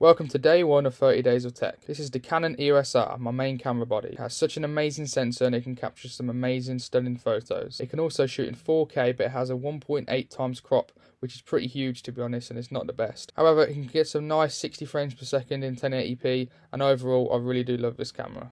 Welcome to day one of 30 Days of Tech. This is the Canon EOS R, my main camera body. It has such an amazing sensor and it can capture some amazing stunning photos. It can also shoot in 4K but it has a 1.8 times crop which is pretty huge to be honest and it's not the best. However, it can get some nice 60 frames per second in 1080p and overall I really do love this camera.